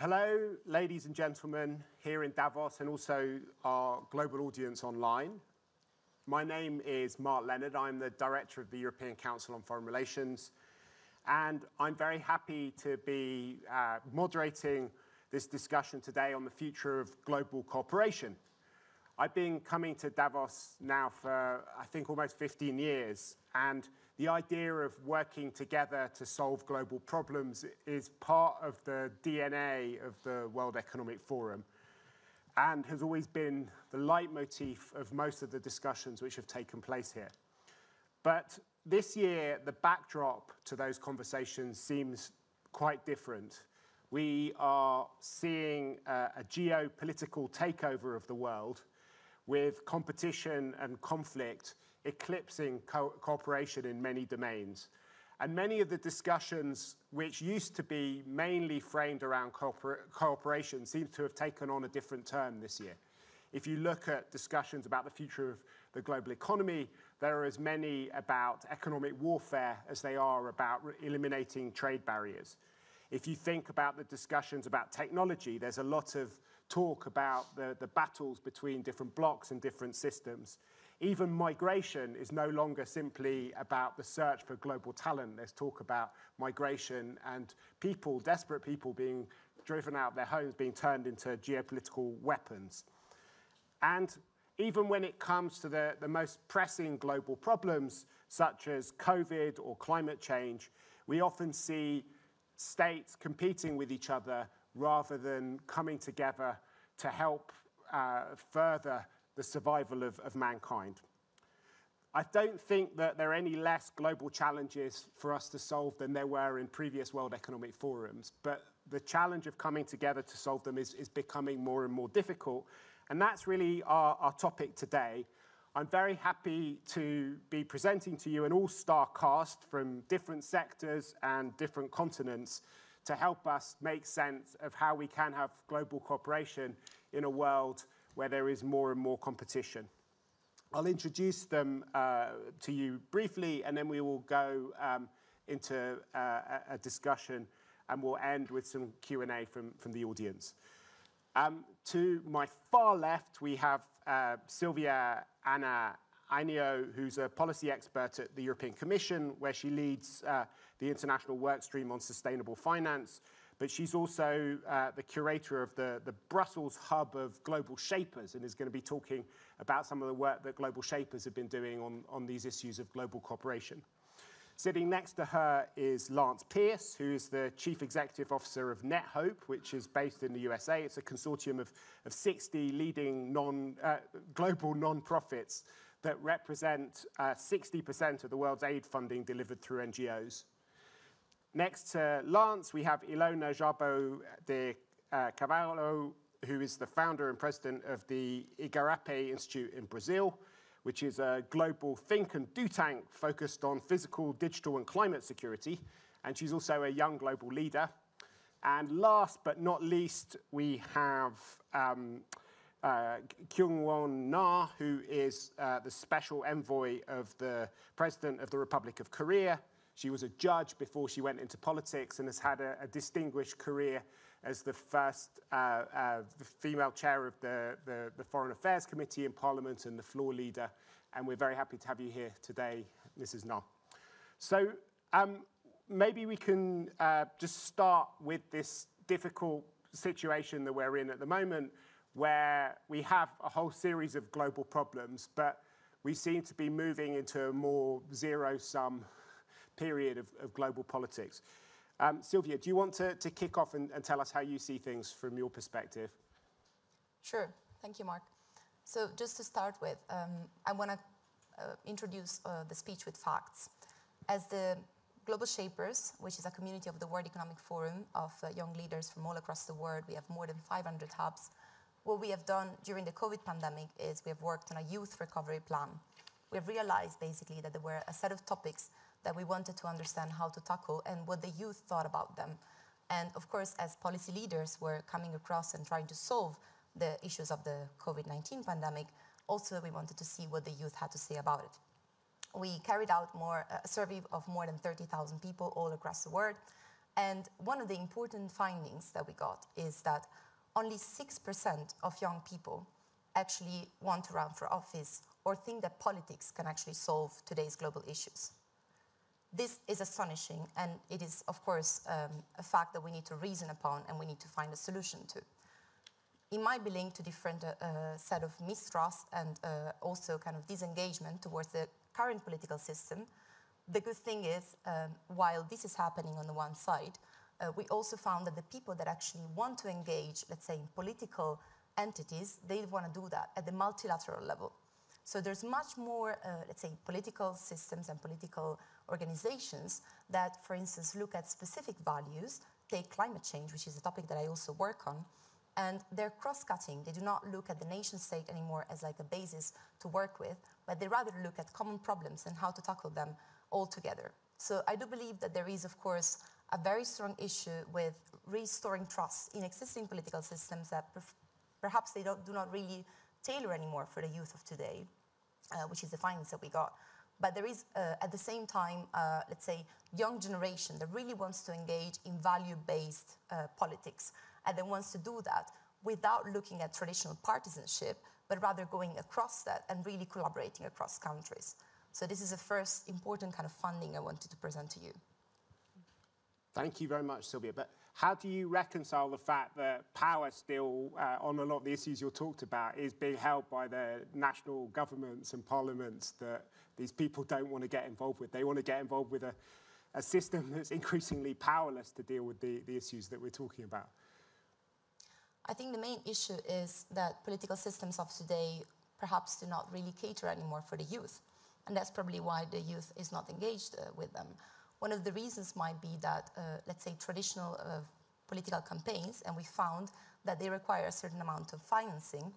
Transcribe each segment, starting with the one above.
Hello, ladies and gentlemen, here in Davos and also our global audience online. My name is Mark Leonard. I'm the Director of the European Council on Foreign Relations, and I'm very happy to be uh, moderating this discussion today on the future of global cooperation. I've been coming to Davos now for, I think, almost 15 years, and the idea of working together to solve global problems is part of the DNA of the World Economic Forum and has always been the leitmotif of most of the discussions which have taken place here. But this year, the backdrop to those conversations seems quite different. We are seeing a, a geopolitical takeover of the world with competition and conflict eclipsing co cooperation in many domains. And many of the discussions which used to be mainly framed around cooper cooperation seem to have taken on a different turn this year. If you look at discussions about the future of the global economy, there are as many about economic warfare as they are about eliminating trade barriers. If you think about the discussions about technology, there's a lot of talk about the, the battles between different blocks and different systems. Even migration is no longer simply about the search for global talent. There's talk about migration and people, desperate people being driven out of their homes, being turned into geopolitical weapons. And even when it comes to the, the most pressing global problems, such as COVID or climate change, we often see states competing with each other rather than coming together to help uh, further the survival of, of mankind. I don't think that there are any less global challenges for us to solve than there were in previous World Economic Forums, but the challenge of coming together to solve them is, is becoming more and more difficult. And that's really our, our topic today. I'm very happy to be presenting to you an all-star cast from different sectors and different continents to help us make sense of how we can have global cooperation in a world where there is more and more competition. I'll introduce them uh, to you briefly, and then we will go um, into uh, a discussion, and we'll end with some Q&A from, from the audience. Um, to my far left, we have uh, Silvia Anna Ainio, who's a policy expert at the European Commission, where she leads the international work stream on sustainable finance. But she's also uh, the curator of the, the Brussels hub of Global Shapers and is going to be talking about some of the work that Global Shapers have been doing on, on these issues of global cooperation. Sitting next to her is Lance Pierce, who is the Chief Executive Officer of NetHope, which is based in the USA. It's a consortium of, of 60 leading non, uh, global non-profits that represent 60% uh, of the world's aid funding delivered through NGOs. Next to Lance, we have Ilona Szabó de uh, Carvalho, who is the founder and president of the Igarape Institute in Brazil, which is a global think and do tank focused on physical, digital, and climate security. And she's also a young global leader. And last but not least, we have um, uh, Kyung Won Na, who is uh, the special envoy of the President of the Republic of Korea. She was a judge before she went into politics and has had a, a distinguished career as the first uh, uh, female chair of the, the, the, Foreign Affairs Committee in Parliament and the floor leader. And we're very happy to have you here today, Mrs. Na. So um, maybe we can uh, just start with this difficult situation that we're in at the moment where we have a whole series of global problems, but we seem to be moving into a more zero-sum period of, of, global politics. Um, Sylvia, do you want to, to kick off and, and, tell us how you see things from your perspective? Sure. Thank you, Mark. So just to start with, um, I want to uh, introduce uh, the speech with facts. As the Global Shapers, which is a community of the World Economic Forum of uh, young leaders from all across the world, we have more than 500 hubs what we have done during the COVID pandemic is we have worked on a youth recovery plan. We have realized basically that there were a set of topics that we wanted to understand how to tackle and what the youth thought about them. And of course, as policy leaders were coming across and trying to solve the issues of the COVID-19 pandemic, also we wanted to see what the youth had to say about it. We carried out more, a survey of more than 30,000 people all across the world, And one of the important findings that we got is that only 6% of young people actually want to run for office or think that politics can actually solve today's global issues. This is astonishing, and it is, of course, um, a fact that we need to reason upon and we need to find a solution to. It might be linked to different uh, uh, set of mistrust and uh, also kind of disengagement towards the current political system. The good thing is, um, while this is happening on the one side, uh, we also found that the people that actually want to engage, let's say, in political entities, they want to do that at the multilateral level. So there's much more, uh, let's say, political systems and political organizations that, for instance, look at specific values, take climate change, which is a topic that I also work on, and they're cross-cutting. They do not look at the nation state anymore as like a basis to work with, but they rather look at common problems and how to tackle them all together. So I do believe that there is, of course, a very strong issue with restoring trust in existing political systems that perhaps they do not really tailor anymore for the youth of today, uh, which is the findings that we got. But there is, uh, at the same time, uh, let's say, young generation that really wants to engage in value-based uh, politics, and then wants to do that without looking at traditional partisanship, but rather going across that and really collaborating across countries. So this is the first important kind of funding I wanted to present to you. Thank you very much, Sylvia. But how do you reconcile the fact that power still, uh, on a lot of the issues you're talked about, is being held by the national governments and parliaments that these people don't want to get involved with? They want to get involved with a, a system that's increasingly powerless to deal with the, the issues that we're talking about. I think the main issue is that political systems of today perhaps do not really cater anymore for the youth. And that's probably why the youth is not engaged uh, with them. One of the reasons might be that, uh, let's say, traditional uh, political campaigns, and we found that they require a certain amount of financing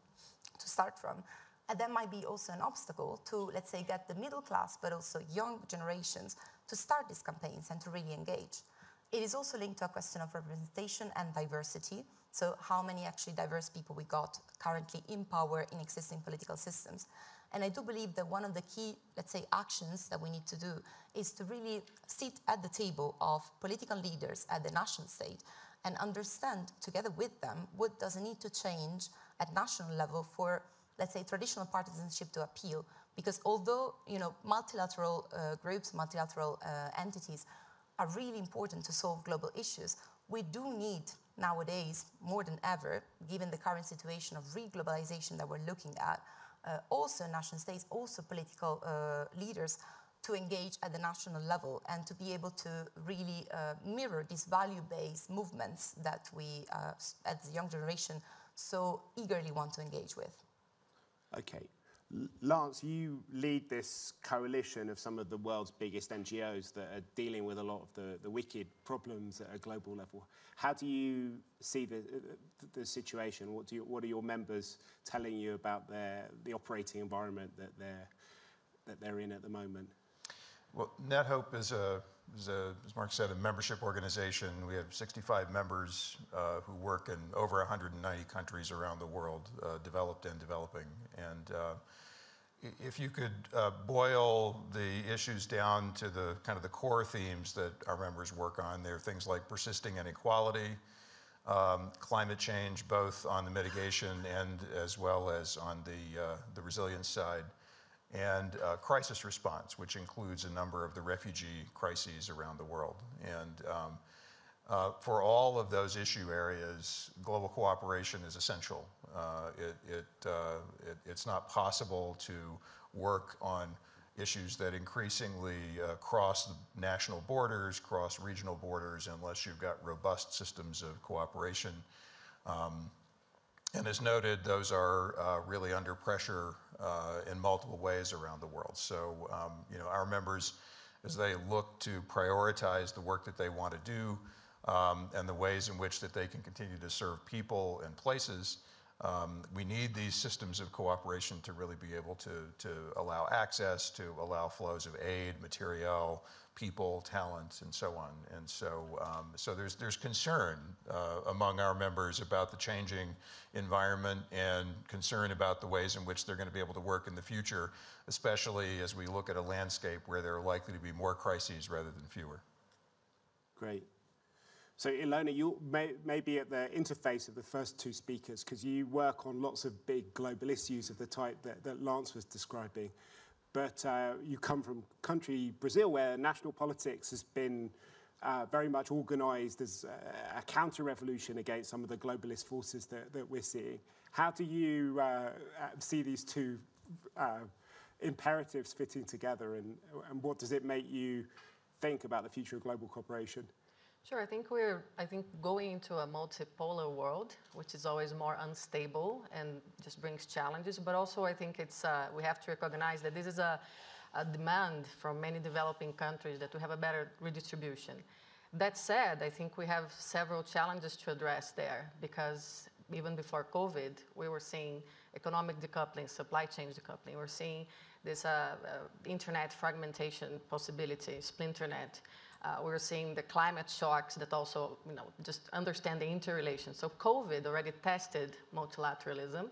to start from. And that might be also an obstacle to, let's say, get the middle class, but also young generations to start these campaigns and to really engage. It is also linked to a question of representation and diversity. So, how many actually diverse people we got currently in power in existing political systems? And I do believe that one of the key, let's say, actions that we need to do is to really sit at the table of political leaders at the national state and understand together with them what does need to change at national level for, let's say, traditional partisanship to appeal. Because although, you know, multilateral uh, groups, multilateral uh, entities are really important to solve global issues, we do need nowadays, more than ever, given the current situation of re-globalization that we're looking at, also national states, also political uh, leaders to engage at the national level and to be able to really uh, mirror these value-based movements that we, uh, as the young generation, so eagerly want to engage with. Okay. Lance, you lead this coalition of some of the world's biggest NGOs that are dealing with a lot of the, the wicked problems at a global level. How do you see the, the, situation? What, do you, what are your members telling you about their, the operating environment that they're, that they're in at the moment? Well, NetHope is a, is a, as Mark said, a membership organization. We have 65 members uh, who work in over 190 countries around the world, uh, developed and developing. And uh, if you could uh, boil the issues down to the kind of the core themes that our members work on, there are things like persisting inequality, um, climate change, both on the mitigation and as well as on the, uh, the resilience side, and uh, crisis response, which includes a number of the refugee crises around the world. And um, uh, for all of those issue areas, global cooperation is essential. Uh, it, it, uh, it, it's not possible to work on issues that increasingly uh, cross national borders, cross regional borders, unless you've got robust systems of cooperation. Um, and as noted, those are uh, really under pressure uh, in multiple ways around the world. So, um, you know, our members, as they look to prioritize the work that they want to do um, and the ways in which that they can continue to serve people and places, um, we need these systems of cooperation to really be able to, to allow access, to allow flows of aid, material, people, talent, and so on. And so, um, so there's, there's concern uh, among our members about the changing environment and concern about the ways in which they're going to be able to work in the future, especially as we look at a landscape where there are likely to be more crises rather than fewer. Great. So, Ilona, you may, may be at the interface of the first two speakers because you work on lots of big global issues of the type that, that Lance was describing. But uh, you come from country Brazil, where national politics has been uh, very much organized as a, a counter revolution against some of the globalist forces that, that we're seeing. How do you uh, uh see these two uh, imperatives fitting together, and, and what does it make you think about the future of global cooperation? Sure, I think we're I think going into a multipolar world, which is always more unstable and just brings challenges. But also, I think it's uh, we have to recognize that this is a, a demand from many developing countries that we have a better redistribution. That said, I think we have several challenges to address there because even before COVID, we were seeing economic decoupling, supply chain decoupling. We're seeing this uh, uh, internet fragmentation possibility, splinternet. Uh, we're seeing the climate shocks that also, you know, just understand the interrelation. So COVID already tested multilateralism.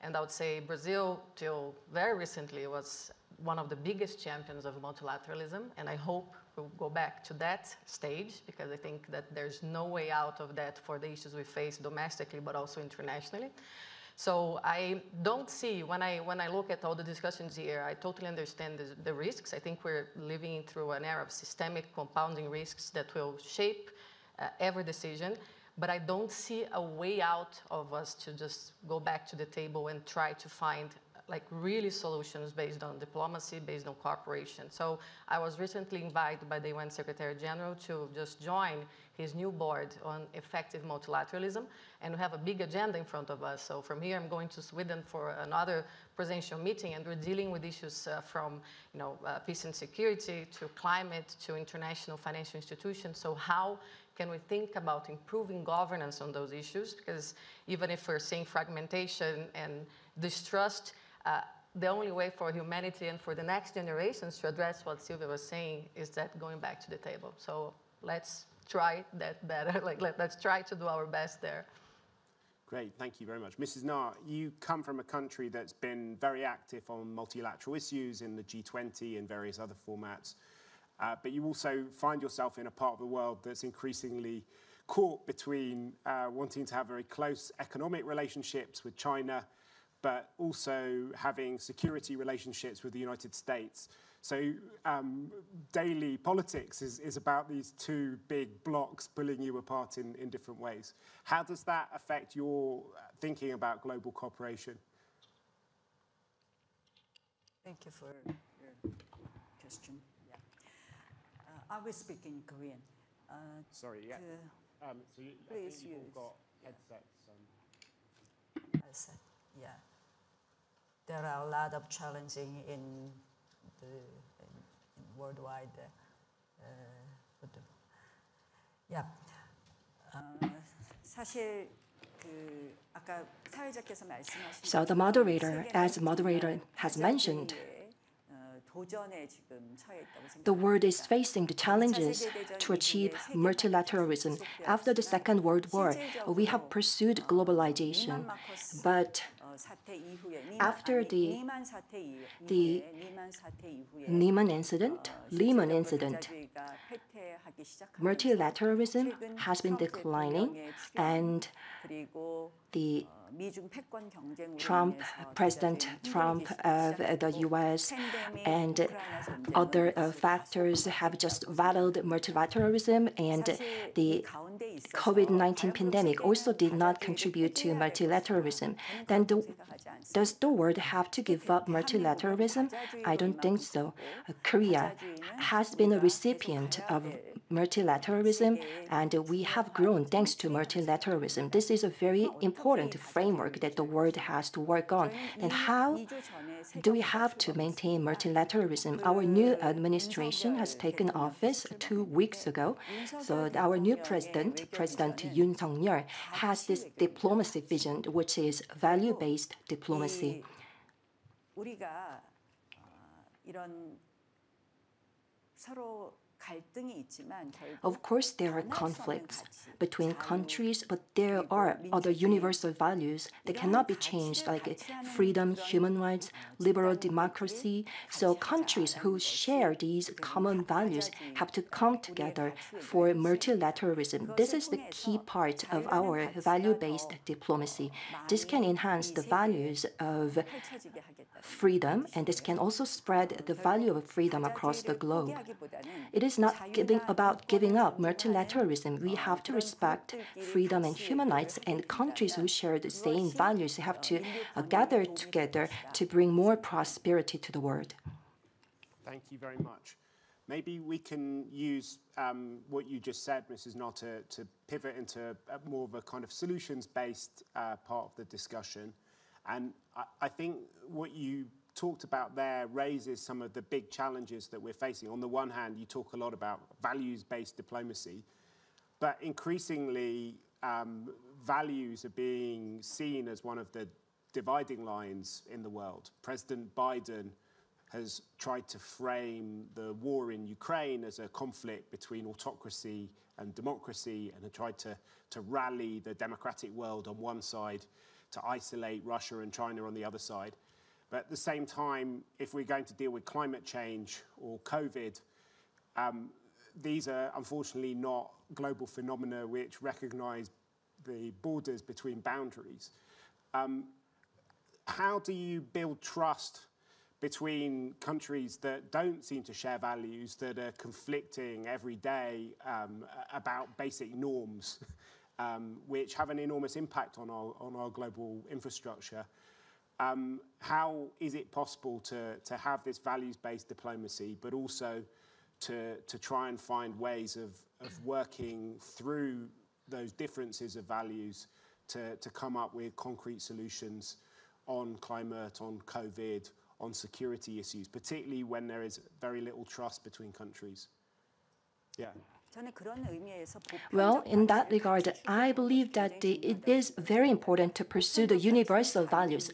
And I would say Brazil, till very recently, was one of the biggest champions of multilateralism. And I hope we'll go back to that stage because I think that there's no way out of that for the issues we face domestically, but also internationally. So I don't see, when I, when I look at all the discussions here, I totally understand the, the risks. I think we're living through an era of systemic compounding risks that will shape uh, every decision. But I don't see a way out of us to just go back to the table and try to find like really solutions based on diplomacy, based on cooperation. So I was recently invited by the UN Secretary General to just join his new board on effective multilateralism, and we have a big agenda in front of us. So from here, I'm going to Sweden for another presidential meeting, and we're dealing with issues uh, from you know uh, peace and security to climate to international financial institutions. So how can we think about improving governance on those issues? Because even if we're seeing fragmentation and distrust, uh, the only way for humanity and for the next generations to address what Sylvia was saying is that going back to the table. So let's try that better. like let, us try to do our best there. Great, thank you very much. Mrs. Na, you come from a country that's been very active on multilateral issues in the G20 and various other formats, uh, but you also find yourself in a part of the world that's increasingly caught between uh, wanting to have very close economic relationships with China but also having security relationships with the United States. So um, daily politics is, is about these two big blocks pulling you apart in, in different ways. How does that affect your thinking about global cooperation? Thank you for your question. Yeah. Uh, I will speak in Korean. Uh, Sorry, yeah. um, so you, please I think you've use, all got yeah. headsets. Um. Headset, yeah there are a lot of challenging in the in, in worldwide. Uh, yeah. Uh, 사실 그 아까 사회자께서 말씀하신 So the moderator, as moderator has mentioned, the world is facing the challenges to achieve multilateralism. After the Second World War, we have pursued globalization, but after the, the Lehman incident, Lehman incident, multilateralism has been declining and the Trump, President Trump of the US and other uh, factors have just battled multilateralism and the COVID-19 pandemic also did not contribute to multilateralism. Then the, does the world have to give up multilateralism? I don't think so. Korea has been a recipient of multilateralism, and we have grown thanks to multilateralism. This is a very important framework that the world has to work on. And how do we have to maintain multilateralism? Our new administration has taken office two weeks ago, so our new president, President Yoon Suk-yeol, has this diplomacy vision, which is value-based diplomacy. 서로 of course, there are conflicts between countries, but there are other universal values that cannot be changed, like freedom, human rights, liberal democracy. So, countries who share these common values have to come together for multilateralism. This is the key part of our value based diplomacy. This can enhance the values of freedom, and this can also spread the value of freedom across the globe. It is not giving, about giving up multilateralism. We have to respect freedom and human rights, and countries who share the same values have to uh, gather together to bring more prosperity to the world. Thank you very much. Maybe we can use um, what you just said, Mrs. Notter, to pivot into more of a kind of solutions-based uh, part of the discussion. And I, I think what you talked about there raises some of the big challenges that we're facing. On the one hand, you talk a lot about values-based diplomacy, but increasingly um, values are being seen as one of the dividing lines in the world. President Biden has tried to frame the war in Ukraine as a conflict between autocracy and democracy and had tried to, to rally the democratic world on one side to isolate Russia and China on the other side. But at the same time, if we're going to deal with climate change or COVID, um, these are unfortunately not global phenomena which recognize the borders between boundaries. Um, how do you build trust between countries that don't seem to share values, that are conflicting every day um, about basic norms, um, which have an enormous impact on our, on our global infrastructure? Um, how is it possible to, have this values-based diplomacy, but also to, to try and find ways of, working through those differences of values to, to come up with concrete solutions on climate, on COVID, on security issues, particularly when there is very little trust between countries? Yeah. Well, in that regard, I believe that it is very important to pursue the universal values.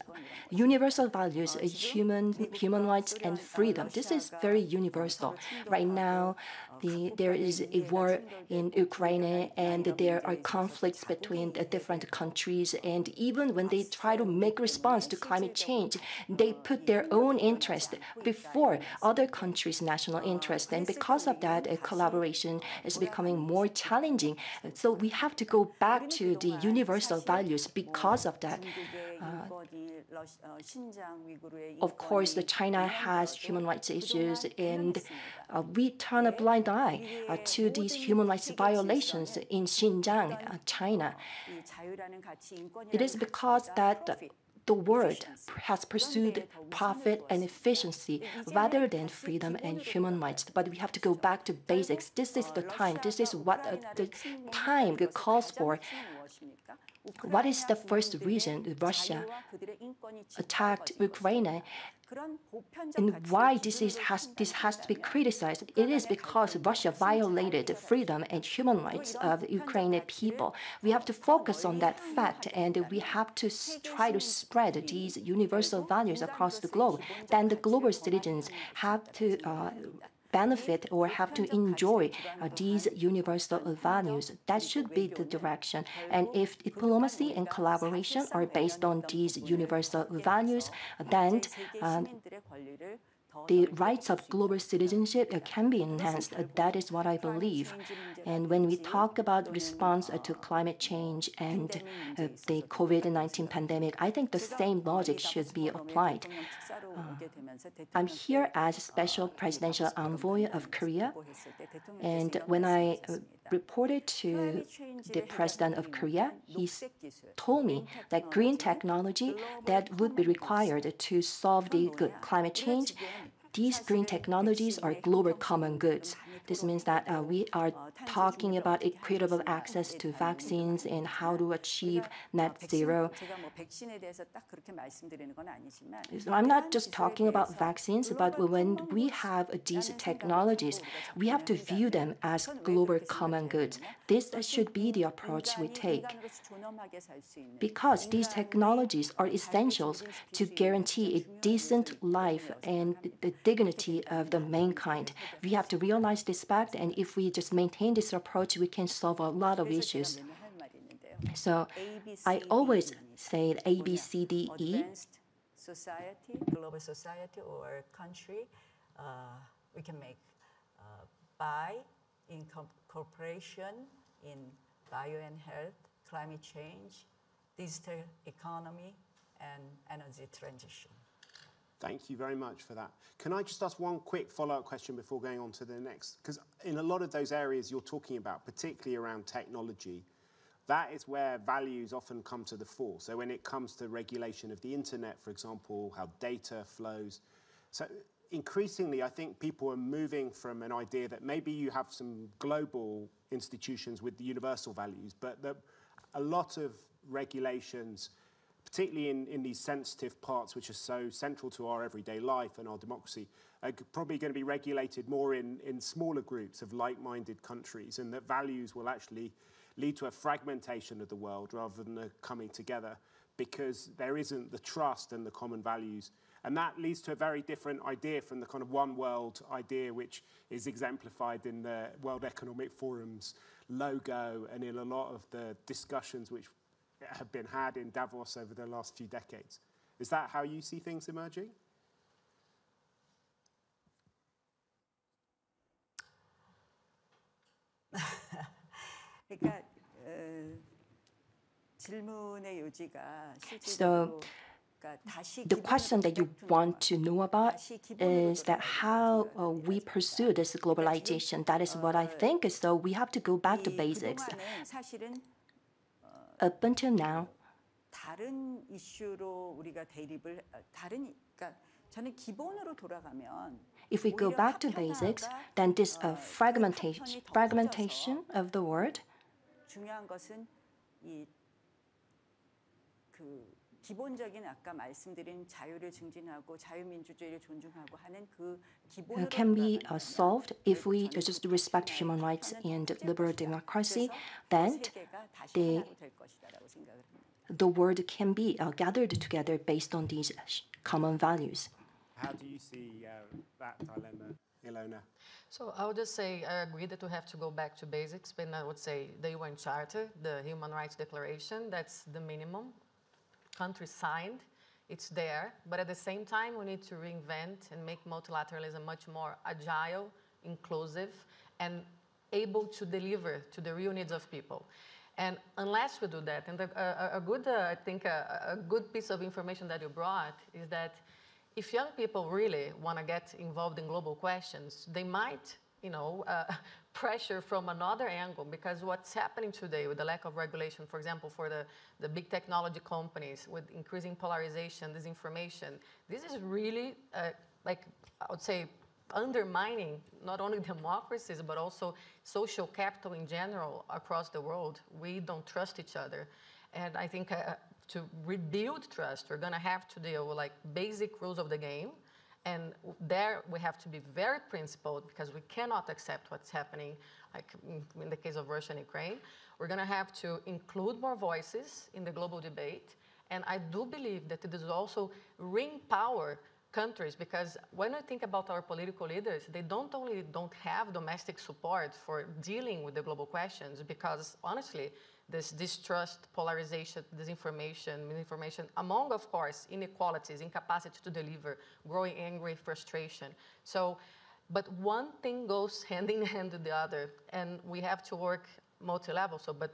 Universal values, human human rights and freedom. This is very universal. Right now, the, there is a war in Ukraine, and there are conflicts between the different countries. And even when they try to make response to climate change, they put their own interest before other countries' national interest. And because of that, a collaboration is becoming more challenging. So we have to go back to the universal values because of that. Uh, of course, the China has human rights issues, and uh, we turn a blind eye uh, to these human rights violations in Xinjiang, uh, China. It is because that the world has pursued profit and efficiency rather than freedom and human rights. But we have to go back to basics. This is the time. This is what uh, the time calls for. What is the first reason Russia attacked Ukraine? And why this, is, has, this has to be criticized? It is because Russia violated the freedom and human rights of the Ukrainian people. We have to focus on that fact and we have to try to spread these universal values across the globe. Then the global citizens have to uh, benefit or have to enjoy uh, these universal values. That should be the direction. And if diplomacy and collaboration are based on these universal values, then um, the rights of global citizenship can be enhanced. That is what I believe. And when we talk about response to climate change and uh, the COVID-19 pandemic, I think the same logic should be applied. Uh, I'm here as special presidential envoy of Korea, and when I uh, reported to the president of Korea, he told me that green technology that would be required to solve the climate change these green technologies are global common goods. This means that uh, we are talking about equitable access to vaccines and how to achieve net zero. So I'm not just talking about vaccines, but when we have these technologies, we have to view them as global common goods. This should be the approach we take. Because these technologies are essentials to guarantee a decent life and the dignity of the mankind. We have to realize this respect, and if we just maintain this approach, we can solve a lot of issues. So I always say A, B, C, D, E. Advanced society, global society, or country, uh, we can make uh, by incorporation in bio and health, climate change, digital economy, and energy transition. Thank you very much for that. Can I just ask one quick follow-up question before going on to the next? Because in a lot of those areas you're talking about, particularly around technology, that is where values often come to the fore. So when it comes to regulation of the internet, for example, how data flows. So increasingly, I think people are moving from an idea that maybe you have some global institutions with the universal values, but that a lot of regulations, particularly in, in these sensitive parts which are so central to our everyday life and our democracy, are probably going to be regulated more in, in smaller groups of like-minded countries, and that values will actually lead to a fragmentation of the world rather than a coming together because there isn't the trust and the common values. And that leads to a very different idea from the kind of one world idea, which is exemplified in the World Economic Forum's logo and in a lot of the discussions which have been had in Davos over the last few decades. Is that how you see things emerging? So, the question that you want to know about is that how uh, we pursue this globalization. That is what I think. So we have to go back to basics Up until now, 다른 이슈로 우리가 대립을 다른 그러니까 저는 기본으로 돌아가면 if we go back to basics, then this uh, fragmentation, fragmentation of the world 중요한 것은 이 그 기본적인 아까 말씀드린 자유를 증진하고 자유민주주의를 존중하고 하는 그 기본으로 can be uh, solved if we just respect human rights and liberal democracy. Then the the world can be uh, gathered together based on these common values. How do you see uh, that dilemma, Ilona? So I would just say I agree that we have to go back to basics, but I would say the UN Charter, the Human Rights Declaration, that's the minimum. Countries signed, it's there, but at the same time we need to reinvent and make multilateralism much more agile, inclusive, and able to deliver to the real needs of people. And unless we do that, and a, good, uh, I think, a good piece of information that you brought is that if young people really want to get involved in global questions, they might, you know, uh, pressure from another angle because what's happening today with the lack of regulation, for example, for the, the big technology companies with increasing polarization, disinformation, this is really, uh, like, I would say, undermining not only democracies, but also social capital in general across the world. We don't trust each other. And I think uh, to rebuild trust, we're going to have to deal with like basic rules of the game. And there we have to be very principled because we cannot accept what's happening, like in the case of Russia and Ukraine. We're going to have to include more voices in the global debate. And I do believe that it is also ring power countries because when we think about our political leaders, they don't only don't have domestic support for dealing with the global questions because honestly, this distrust, polarization, disinformation, misinformation, among, of course, inequalities, incapacity to deliver, growing angry, frustration. So, but one thing goes hand in hand with the other, and we have to work multi-level. So, but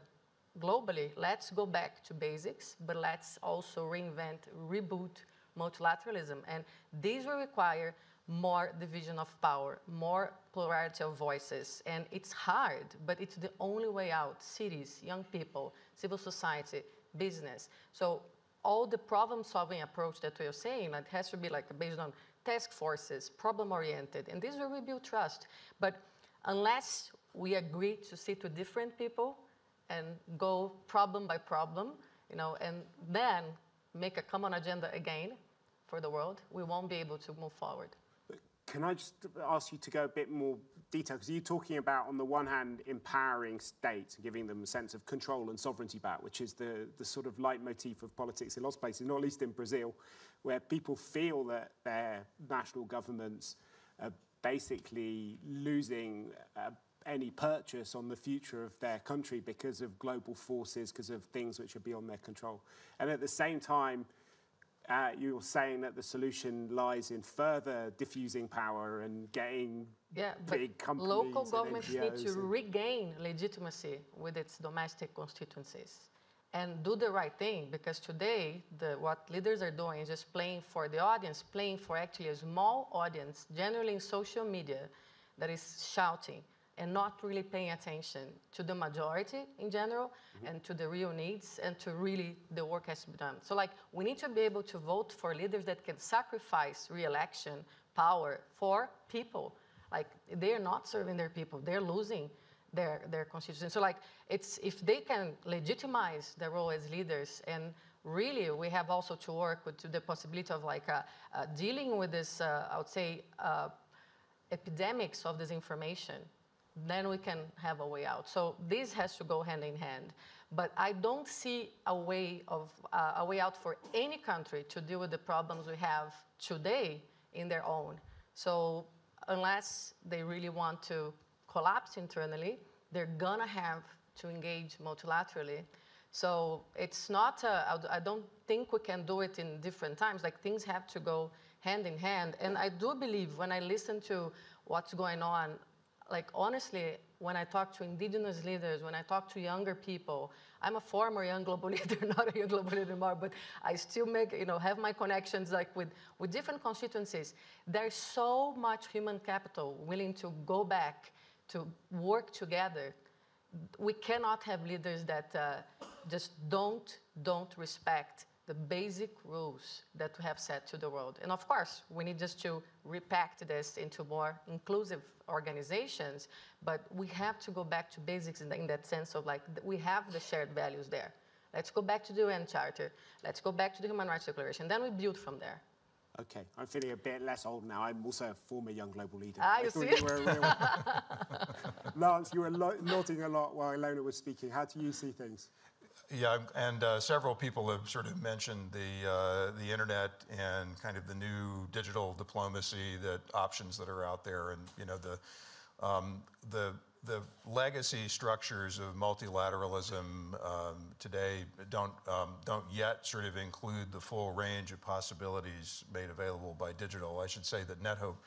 globally, let's go back to basics, but let's also reinvent, reboot multilateralism. And these will require more division of power, more plurality of voices. And it's hard, but it's the only way out. Cities, young people, civil society, business. So all the problem-solving approach that we are saying, it has to be like based on task forces, problem-oriented, and this will rebuild trust. But unless we agree to sit with different people and go problem by problem, you know, and then make a common agenda again for the world, we won't be able to move forward. Can I just ask you to go a bit more detail? Because you're talking about, on the one hand, empowering states and giving them a sense of control and sovereignty back, which is the, the sort of leitmotif of politics in lots of places, not least in Brazil, where people feel that their national governments are basically losing uh, any purchase on the future of their country because of global forces, because of things which are beyond their control. And at the same time, uh, you're saying that the solution lies in further diffusing power and getting yeah, big companies. Local governments need to regain legitimacy with its domestic constituencies and do the right thing because today the, what leaders are doing is just playing for the audience, playing for actually a small audience, generally in social media, that is shouting and not really paying attention to the majority in general mm-hmm. and to the real needs and to really the work has to be done. So like we need to be able to vote for leaders that can sacrifice re-election power for people. Like they're not serving their people, they're losing their, their constitution. So like it's if they can legitimize their role as leaders and really we have also to work with to the possibility of like uh, uh, dealing with this, uh, I would say, uh, epidemics of disinformation, then we can have a way out. So this has to go hand in hand. But I don't see a way of uh, a way out for any country to deal with the problems we have today in their own. So unless they really want to collapse internally, they're gonna have to engage multilaterally. So it's not, uh, I don't think we can do it in different times. Like things have to go hand in hand. And I do believe when I listen to what's going on, like honestly, when I talk to indigenous leaders, when I talk to younger people, I'm a former young global leader, not a young global leader anymore, but I still make, you know, have my connections like with, with different constituencies. There's so much human capital willing to go back to work together, we cannot have leaders that uh, just don't don't respect the basic rules that we have set to the world. And of course, we need just to repact this into more inclusive organizations, but we have to go back to basics in, the, in that sense of like, we have the shared values there. Let's go back to the UN Charter. Let's go back to the Human Rights Declaration. Then we build from there. Okay, I'm feeling a bit less old now. I'm also a former young global leader. Ah, you see? You were real... Lance, you were nodding a lot while Ilona was speaking. How do you see things? Yeah, and uh, several people have sort of mentioned the uh, the internet and kind of the new digital diplomacy that options that are out there, and you know the um, the the legacy structures of multilateralism um, today don't um, don't yet sort of include the full range of possibilities made available by digital. I should say that NetHope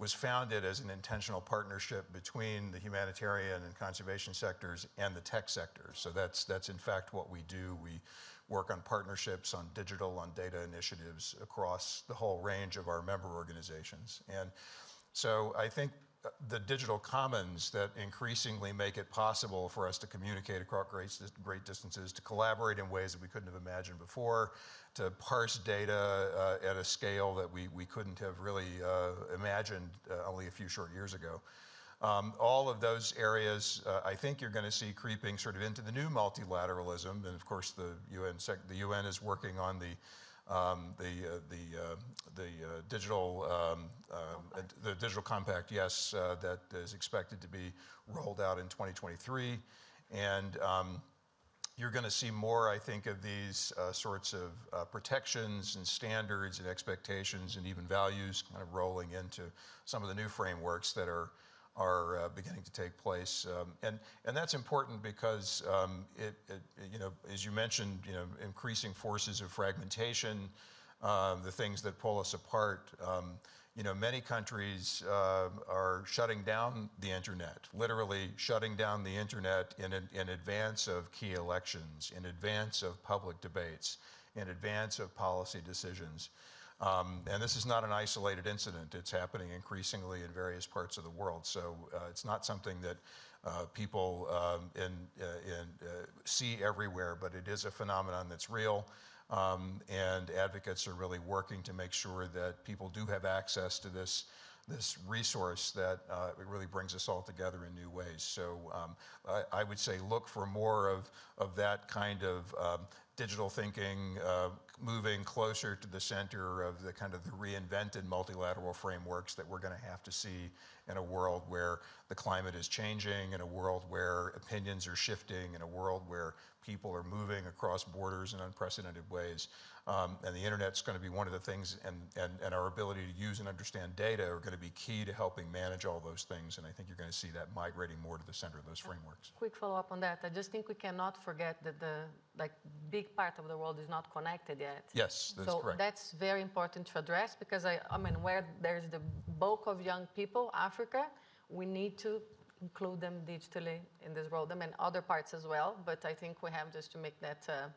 was founded as an intentional partnership between the humanitarian and conservation sectors and the tech sector. So that's that's in fact what we do. We work on partnerships on digital, on data initiatives across the whole range of our member organizations. And so I think the digital commons that increasingly make it possible for us to communicate across great, great distances, to collaborate in ways that we couldn't have imagined before, to parse data uh, at a scale that we, we couldn't have really uh, imagined uh, only a few short years ago. Um, all of those areas, uh, I think you're going to see creeping sort of into the new multilateralism, and of course the UN, the UN is working on the um, the uh, the uh, the uh, digital um, um the digital compact, yes, uh, that is expected to be rolled out in 2023, and um, you're going to see more, I think, of these uh, sorts of uh, protections and standards and expectations and even values kind of rolling into some of the new frameworks that are are uh, beginning to take place. Um, and, and that's important because, um, it, you know, as you mentioned, you know, increasing forces of fragmentation, um, the things that pull us apart. You know, many countries uh, are shutting down the internet, literally shutting down the internet in, in advance of key elections, in advance of public debates, in advance of policy decisions. Um, and this is not an isolated incident. It's happening increasingly in various parts of the world. So uh, it's not something that uh, people um, in, uh, in, uh, see everywhere, but it is a phenomenon that's real. Um, and advocates are really working to make sure that people do have access to this this resource that uh, really brings us all together in new ways. So um, I, I, would say look for more of, of that kind of um, digital thinking, uh, moving closer to the center of the kind of the reinvented multilateral frameworks that we're going to have to see in a world where the climate is changing, in a world where opinions are shifting, in a world where people are moving across borders in unprecedented ways. Um, and the internet's going to be one of the things, and, and, and our ability to use and understand data are going to be key to helping manage all those things. And I think you're going to see that migrating more to the center of those frameworks. Quick follow up on that. I just think we cannot forget that the like big part of the world is not connected yet. Yes, that's so correct. that's very important to address because I, I mean, where there's the bulk of young people, Africa, we need to include them digitally in this world. I mean, other parts as well, but I think we have just to make that uh,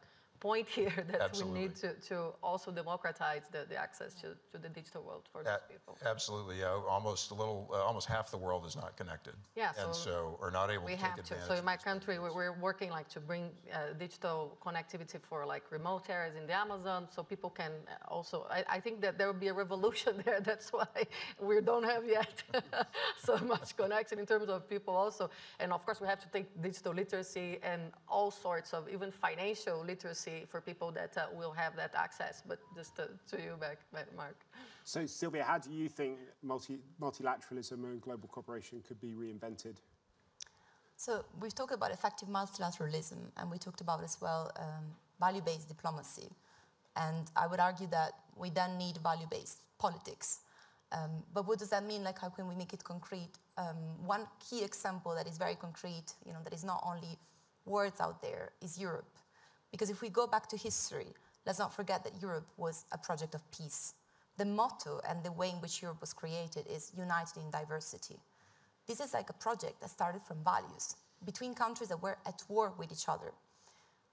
point here that Absolutely. we need to, to also democratize the, the access to, to the digital world for those A- people. Absolutely, yeah. Almost a little, uh, almost half the world is not connected. Yeah, And so so, are not able we to take have to. advantage So in my country, we're working like to bring uh, digital connectivity for like remote areas in the Amazon, so people can uh, also. I, I think that there will be a revolution there. That's why we don't have yet so much connection in terms of people also. And of course, we have to take digital literacy and all sorts of even financial literacy for people that uh, will have that access. But just to, to you back, back, Mark. So, Sylvia, how do you think multi, multilateralism and global cooperation could be reinvented? So we've talked about effective multilateralism, and we talked about as well um, value-based diplomacy. And I would argue that we then need value-based politics. Um, but what does that mean? Like, how can we make it concrete? Um, one key example that is very concrete, you know, that is not only words out there, is Europe. Because if we go back to history, let's not forget that Europe was a project of peace. The motto and the way in which Europe was created is united in diversity. This is like a project that started from values between countries that were at war with each other.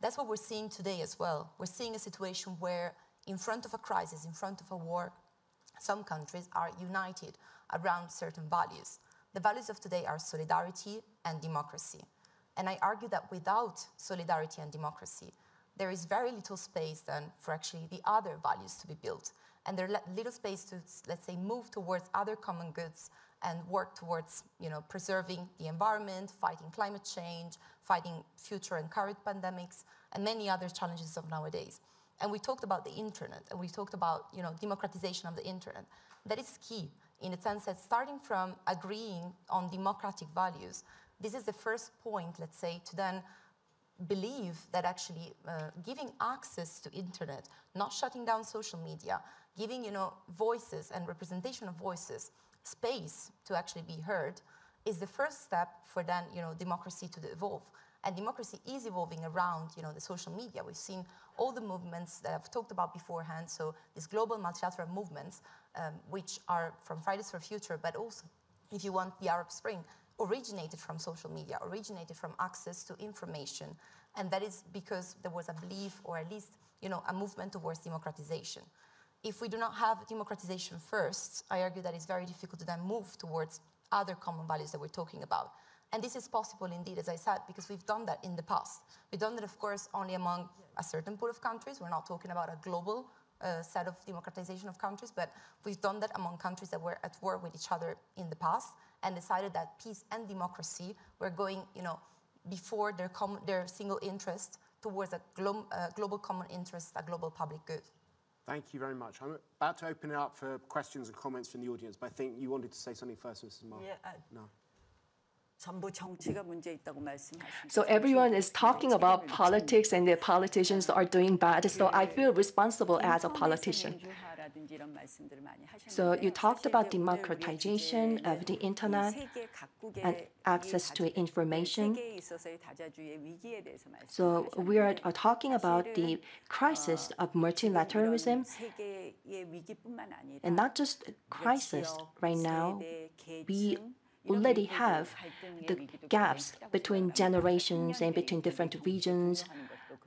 That's what we're seeing today as well. We're seeing a situation where, in front of a crisis, in front of a war, some countries are united around certain values. The values of today are solidarity and democracy. And I argue that without solidarity and democracy, there is very little space then for actually the other values to be built. And there's little space to, let's say, move towards other common goods and work towards, you know, preserving the environment, fighting climate change, fighting future and current pandemics, and many other challenges of nowadays. And we talked about the internet, and we talked about, you know, democratization of the internet. That is key in the sense that starting from agreeing on democratic values, this is the first point, let's say, to then believe that actually uh, giving access to internet, not shutting down social media, giving you know voices and representation of voices space to actually be heard, is the first step for then you know democracy to evolve. And democracy is evolving around you know the social media. We've seen all the movements that I've talked about beforehand. So these global multilateral movements, um, which are from Fridays for Future, but also, if you want, the Arab Spring, originated from social media, originated from access to information. And that is because there was a belief, or at least, you know, a movement towards democratization. If we do not have democratization first, I argue that it's very difficult to then move towards other common values that we're talking about. And this is possible indeed, as I said, because we've done that in the past. We've done that, of course, only among a certain pool of countries. We're not talking about a global uh, set of democratization of countries, but we've done that among countries that were at war with each other in the past and decided that peace and democracy were going, you know, before their, their single interest towards a glo uh, global common interest, a global public good. Thank you very much. I'm about to open it up for questions and comments from the audience, but I think you wanted to say something first, Mrs. Ma. Yeah, I no. So everyone is talking about politics and the politicians are doing bad, so I feel responsible as a politician. So you talked about democratization of the internet and access to information. So we are uh, talking about the crisis of multilateralism, and not just crisis right now. We already have the gaps between generations and between different regions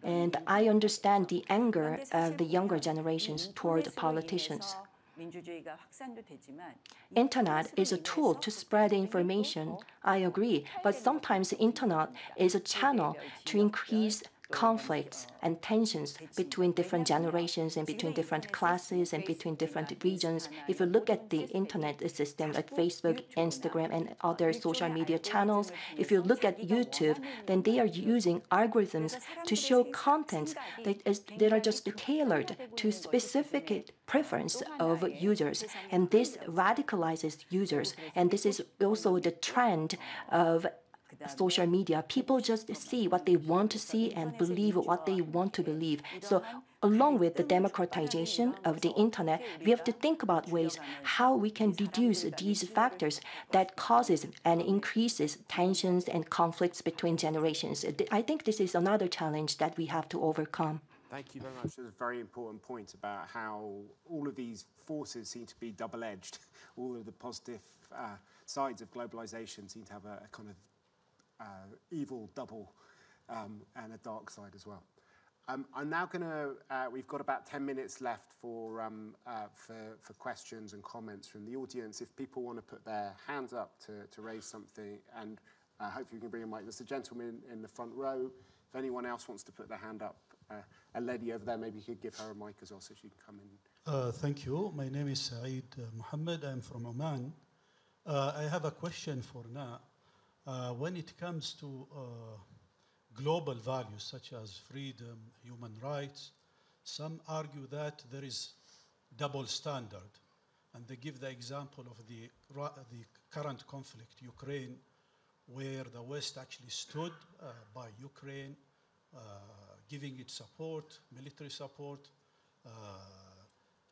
and I understand the anger of the younger generations toward politicians. Internet is a tool to spread information. I agree, but sometimes internet is a channel to increase conflicts and tensions between different generations and between different classes and between different regions. If you look at the internet system like Facebook, Instagram, and other social media channels, if you look at YouTube, then they are using algorithms to show contents that, is, that are just tailored to specific preference of users. And this radicalizes users. And this is also the trend of social media. People just see what they want to see and believe what they want to believe. So along with the democratization of the internet, we have to think about ways how we can reduce these factors that causes and increases tensions and conflicts between generations. I think this is another challenge that we have to overcome. Thank you very much. That's a very important point about how all of these forces seem to be double-edged. all of the positive uh, sides of globalization seem to have a, a kind of uh, evil double um, and a dark side as well. Um, I'm now going to, uh, we've got about 10 minutes left for, um, uh, for, for, questions and comments from the audience. If people want to put their hands up to, to raise something, and uh, hopefully we can bring a mic. There's a gentleman in the front row. If anyone else wants to put their hand up, uh, a lady over there, maybe you could give her a mic as well so she can come in. Uh, thank you. My name is Saeed Mohammed. I'm from Oman. I have a question for Na. Uh, when it comes to uh, global values such as freedom, human rights, some argue that there is double standard. And they give the example of the, the current conflict, Ukraine, where the West actually stood uh, by Ukraine, uh, giving it support, military support, uh,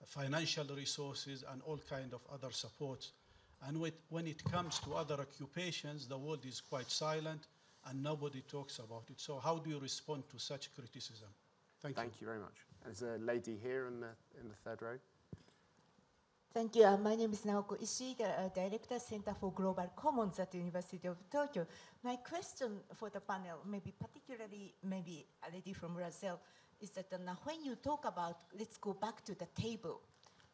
financial resources, and all kind of other supports and with, when it comes to other occupations, the world is quite silent and nobody talks about it. So how do you respond to such criticism? Thank, you. Thank you. you very much. There's a lady here in the, in the third row. Thank you. Uh, my name is Naoko Ishii, the uh, Director Center for Global Commons at the University of Tokyo. My question for the panel, maybe particularly maybe a lady from Brazil, is that uh, when you talk about let's go back to the table,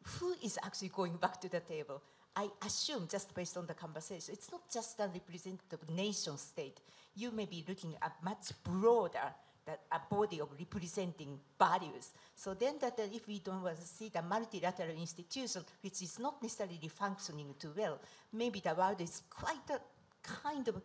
who is actually going back to the table? I assume, just based on the conversation, it's not just a representative nation state. You may be looking at much broader that a body of representing values. So then that if we don't want to see the multilateral institution, which is not necessarily functioning too well, maybe the world is quite a kind of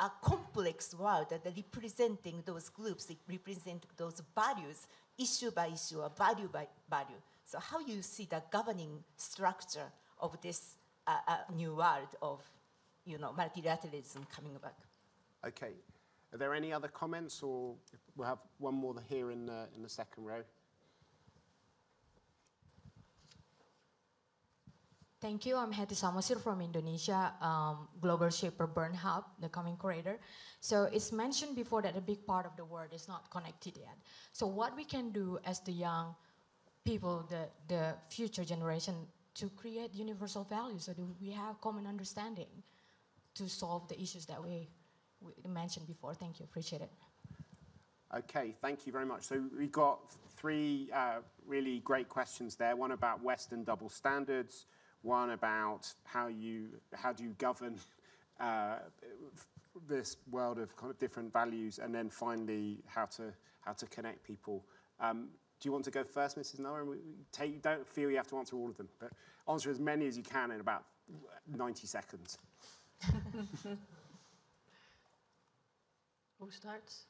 a complex world that representing those groups, represent those values, issue by issue or value by value. So how you see the governing structure of this uh, uh, new world of, you know, multilateralism coming back. Okay. Are there any other comments, or we'll have one more here in the, in the second row? Thank you. I'm Heti Samosir from Indonesia, um, Global Shaper Burn Hub, the coming creator. So it's mentioned before that a big part of the world is not connected yet. So what we can do as the young people, the, the future generation, to create universal values so that we have common understanding to solve the issues that we, we mentioned before. Thank you, appreciate it. Okay, thank you very much. So we've got three uh, really great questions there. One about Western double standards, one about how you how do you govern uh, this world of kind of different values, and then finally how to how to connect people. Um, do you want to go first, Mrs. Noah? Take, don't feel you have to answer all of them, but answer as many as you can in about 90 seconds. Who starts?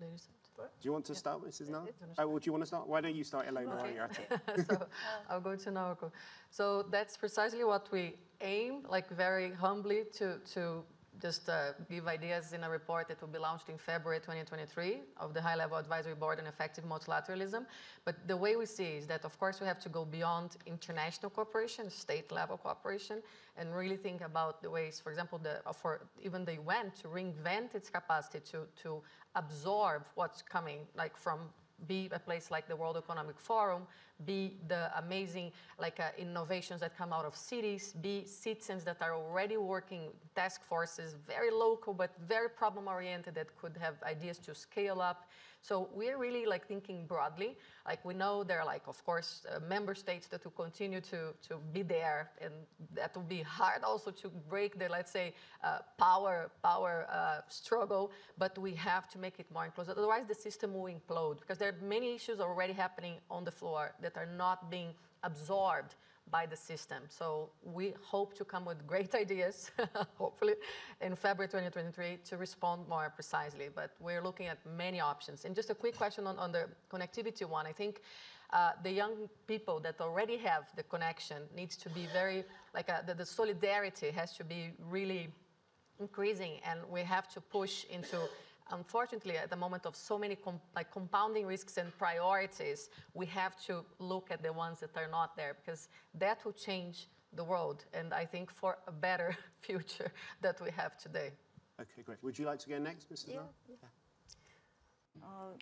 Ladies do you want to yeah. start, Mrs. Noah? Oh, well, do you want to start? Why don't you start, Elena, okay. while you're at it? so I'll go to Naoko. So that's precisely what we aim, like very humbly, to, to just uh, give ideas in a report that will be launched in February 2023 of the High Level Advisory Board on Effective Multilateralism. But the way we see is that, of course, we have to go beyond international cooperation, state level cooperation, and really think about the ways, for example, the, uh, for even the UN to reinvent its capacity to, to absorb what's coming, like from be a place like the World Economic Forum, be the amazing like uh, innovations that come out of cities, be citizens that are already working task forces, very local but very problem oriented that could have ideas to scale up. So we're really like thinking broadly. Like we know there are like, of course, uh, member states that will continue to, to be there, and that will be hard also to break the, let's say, uh, power power uh, struggle. But we have to make it more inclusive. Otherwise, the system will implode because there are many issues already happening on the floor that are not being absorbed by the system. So we hope to come with great ideas, hopefully, in February 2023 to respond more precisely. But we're looking at many options. And just a quick question on, on the connectivity one. I think uh, the young people that already have the connection needs to be very, like a, uh, the, the solidarity has to be really increasing and we have to push into unfortunately, at the moment of so many com like compounding risks and priorities, we have to look at the ones that are not there because that will change the world, and I think for a better future that we have today. Okay, great. Would you like to go next, Mrs. Yeah. yeah. 어,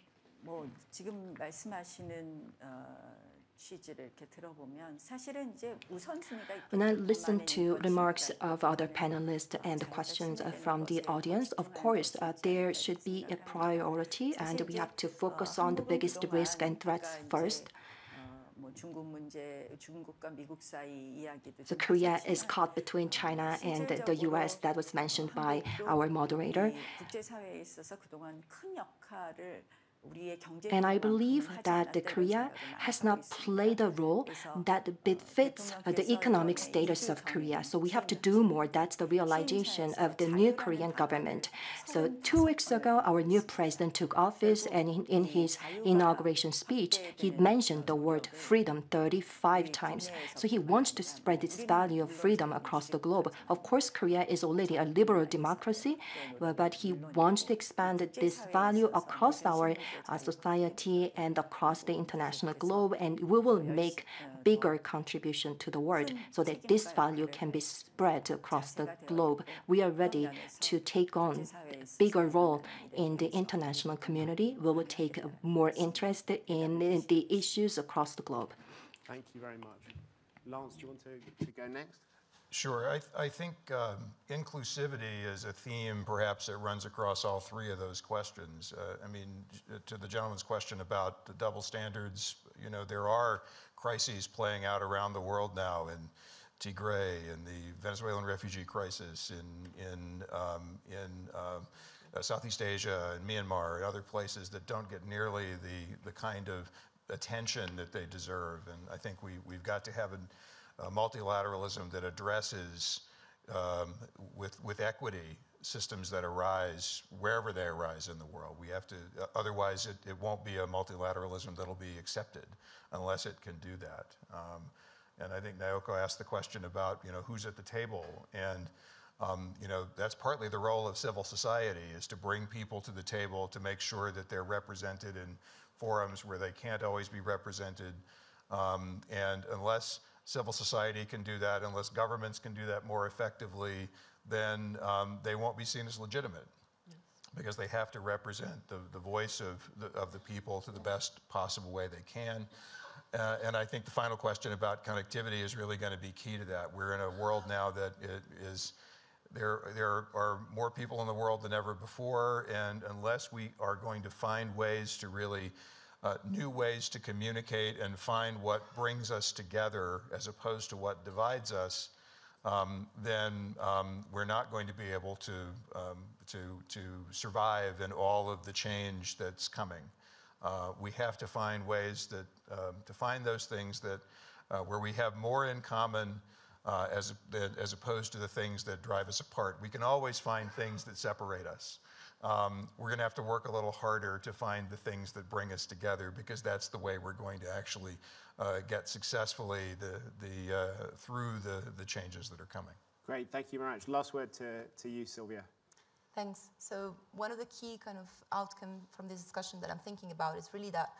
뭐 지금 말씀하시는 어, when I listen to remarks of other panelists and questions from the audience, of course, uh, there should be a priority and we have to focus on the biggest risk and threats first. So Korea is caught between China and the US that was mentioned by our moderator. And I believe that Korea has not played a role that befits the economic status of Korea. So we have to do more. That's the realization of the new Korean government. So two weeks ago, our new president took office, and in, in his inauguration speech, he mentioned the word freedom 35 times. So he wants to spread this value of freedom across the globe. Of course, Korea is already a liberal democracy, but he wants to expand this value across our uh, Uh, society and across the international globe, and we will make bigger contribution to the world so that this value can be spread across the globe. We are ready to take on bigger role in the international community. We will take more interest in the issues across the globe. Thank you very much. Lance, do you want to, to go next? Sure. I, I think um, inclusivity is a theme perhaps that runs across all three of those questions. Uh, I mean, to the gentleman's question about the double standards, you know, there are crises playing out around the world now in Tigray and the Venezuelan refugee crisis in, in, um, in um, uh, Southeast Asia and Myanmar and other places that don't get nearly the, the kind of attention that they deserve. And I think we, we've got to have an, uh, multilateralism that addresses um, with, with equity systems that arise wherever they arise in the world. We have to, uh, otherwise it, it won't be a multilateralism that'll be accepted unless it can do that. Um, and I think Naoko asked the question about, you know, who's at the table. And, um, you know, that's partly the role of civil society is to bring people to the table to make sure that they're represented in forums where they can't always be represented. Um, and unless civil society can do that, unless governments can do that more effectively, then um, they won't be seen as legitimate yes. because they have to represent the, the voice of the, of the people to the best possible way they can. Uh, and I think the final question about connectivity is really going to be key to that. We're in a world now that is there, there are more people in the world than ever before, and unless we are going to find ways to really uh, new ways to communicate and find what brings us together as opposed to what divides us, um, then um, we're not going to be able to, um, to, to survive in all of the change that's coming. Uh, we have to find ways that, um, to find those things that, uh, where we have more in common uh, as, as opposed to the things that drive us apart. We can always find things that separate us um, we're going to have to work a little harder to find the things that bring us together because that's the way we're going to actually uh, get successfully the, the, uh, through the, the changes that are coming. Great, thank you very much. Last word to, to you, Sylvia. Thanks. So one of the key kind of outcome from this discussion that I'm thinking about is really that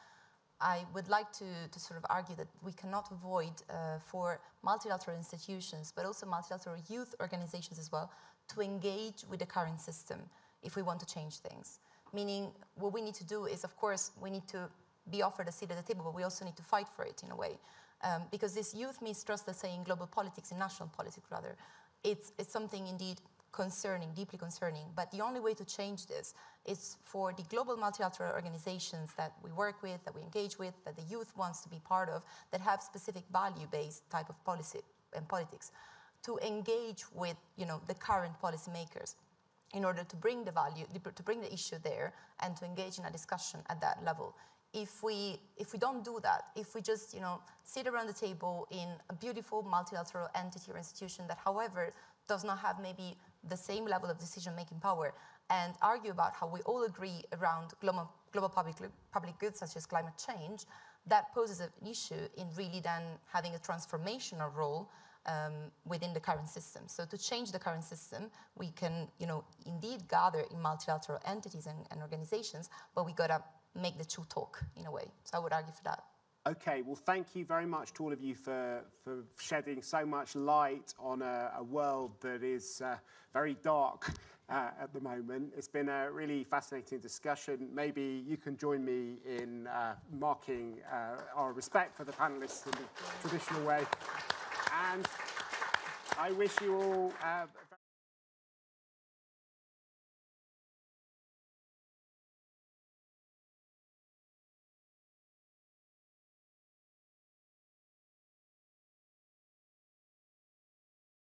I would like to, to sort of argue that we cannot avoid uh, for multilateral institutions, but also multilateral youth organizations as well, to engage with the current system if we want to change things. Meaning, what we need to do is, of course, we need to be offered a seat at the table, but we also need to fight for it in a way. Um, because this youth mistrust, let's say, in global politics, in national politics rather, it's, it's something indeed concerning, deeply concerning. But the only way to change this is for the global multilateral organizations that we work with, that we engage with, that the youth wants to be part of, that have specific value-based type of policy and politics, to engage with you know, the current policymakers in order to bring the value, to bring the issue there and to engage in a discussion at that level. If we, if we don't do that, if we just you know, sit around the table in a beautiful multilateral entity or institution that, however, does not have maybe the same level of decision-making power and argue about how we all agree around global, global public, public goods such as climate change, that poses an issue in really then having a transformational role um, within the current system. So to change the current system, we can, you know, indeed gather in multilateral entities and, and organizations, but we gotta make the two talk in a way. So I would argue for that. Okay, well, thank you very much to all of you for, for shedding so much light on a, a world that is uh, very dark uh, at the moment. It's been a really fascinating discussion. Maybe you can join me in uh, marking uh, our respect for the panelists in the traditional way. And I wish you all uh,